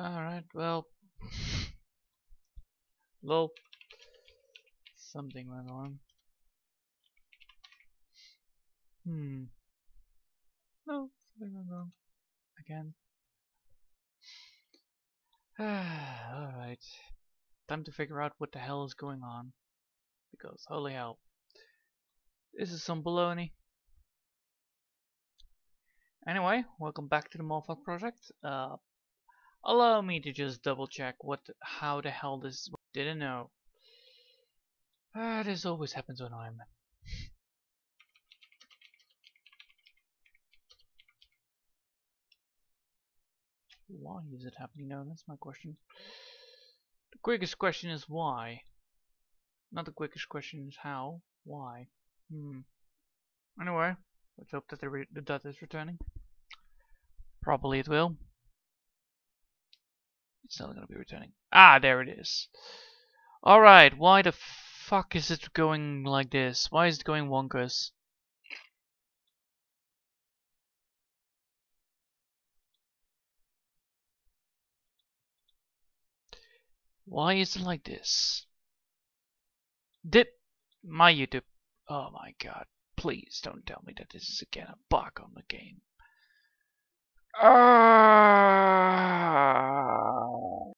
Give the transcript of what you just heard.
Alright, well. Lol. Something went wrong. Hmm. No, something went wrong. Again. Alright. Time to figure out what the hell is going on. Because, holy hell. This is some baloney. Anyway, welcome back to the Molfog project. Uh, allow me to just double check what, how the hell this didn't know. Uh, this always happens when I'm. Why is it happening now? That's my question. The quickest question is why. Not the quickest question is how. Why? Hmm. Anyway, Let's hope that the, the dot is returning. Probably it will. It's not going to be returning. Ah, there it is. Alright, why the fuck is it going like this? Why is it going wonkers? Why is it like this? Did my YouTube... Oh my god. Please don't tell me that this is again a bug on the game. Ah!